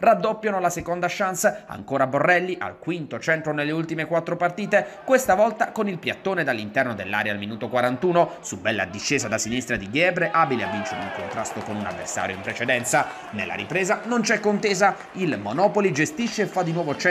Raddoppiano la seconda chance, ancora Borrelli, al quinto centro nelle ultime quattro partite, questa volta con il piattone dall'interno dell'area al minuto 41, su bella discesa da sinistra di Ghebre, abile a vincere un contrasto con un avversario in precedenza. Nella ripresa non c'è contesa, il Monopoli gestisce e fa di nuovo centro